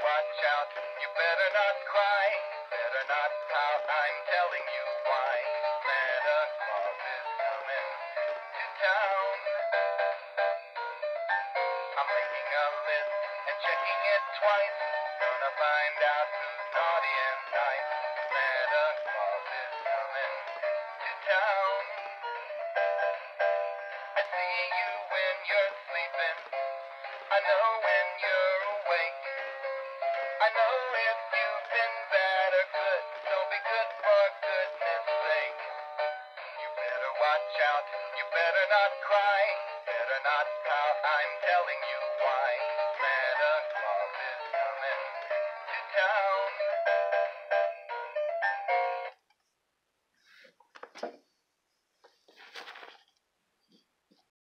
out. You better not cry. Better not pout. I'm telling you why. Santa Claus is coming to town. I'm making a list and checking it twice. Gonna find out who's naughty and nice. Santa Claus is coming to town. I see you when you're sleeping. I know when know if you've been bad or good, so be good for goodness sake. You better watch out, you better not cry, better not pout, I'm telling you why. Santa Claus is coming to town.